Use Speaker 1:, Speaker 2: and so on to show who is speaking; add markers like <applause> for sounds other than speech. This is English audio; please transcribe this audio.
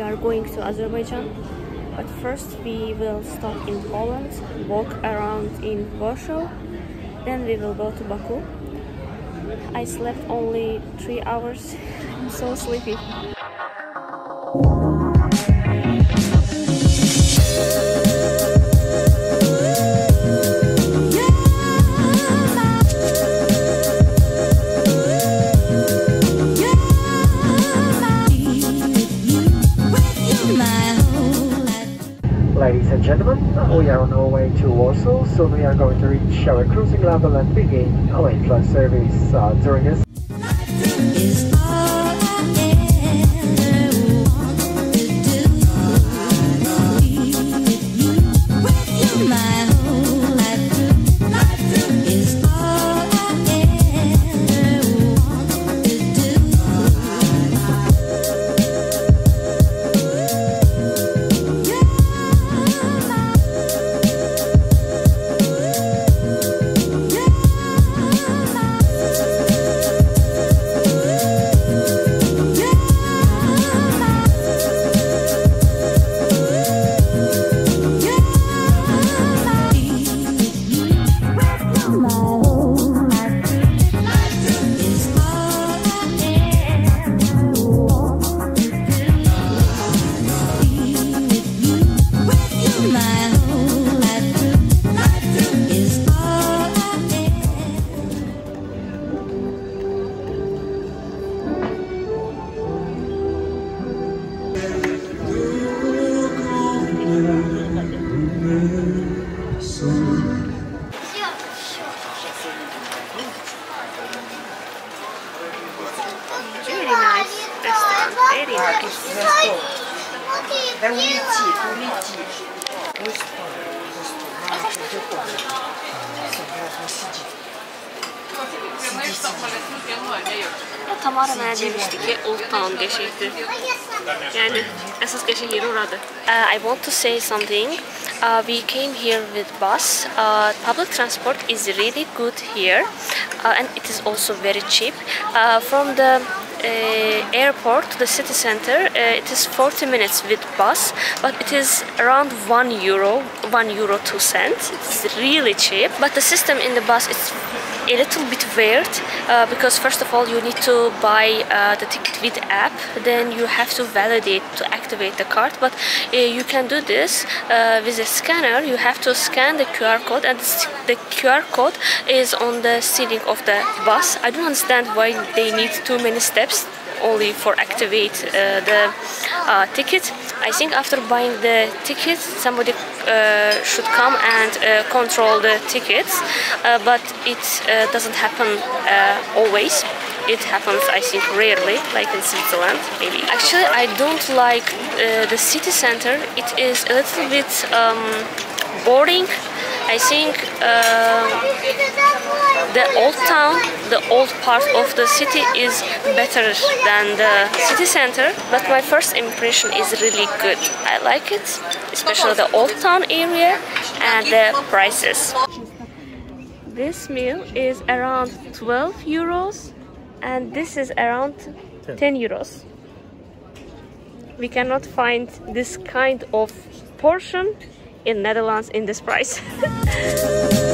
Speaker 1: are going to Azerbaijan. But first we will stop in Poland, walk around in Warsaw, then we will go to Baku. I slept only three hours. <laughs> I'm so sleepy.
Speaker 2: Ladies and gentlemen, we are on our way to Warsaw. Soon we are going to reach our cruising level and begin our in-flight service. Uh, during this
Speaker 1: restaurant. Very nice.
Speaker 3: На улице, улице. Ось он, ось он, мама придет, собрала, сидит.
Speaker 1: Ya Tamara mənə demişdi ki, Old Town qəşəkdir. Yəni əsas qəşəng yeri oradır. Uh, I want to say something. Uh, we came here with bus. Uh, public transport is really good here, uh, and it is also very cheap. Uh, from the uh, airport to the city center, uh, it is 40 minutes with bus, but it is around 1 euro, 1 euro 2 cents. It's really cheap. But the system in the bus is a little bit weird uh, because first of all you need to buy uh, the ticket with app then you have to validate to activate the card but uh, you can do this uh, with a scanner you have to scan the QR code and the QR code is on the ceiling of the bus I don't understand why they need too many steps only for activate uh, the uh, ticket. I think after buying the ticket, somebody uh, should come and control the tickets, but it doesn't happen always. It happens, I think, rarely, like in Switzerland, maybe. Actually, I don't like uh, the city center. It is a little bit um, boring. I think uh, the old town, the old part of the city is better than the city center. But my first impression is really good. I like it, especially the old town area and the prices. This meal is around 12 euros and this is around 10 euros. We cannot find this kind of portion in Netherlands in this price. <laughs>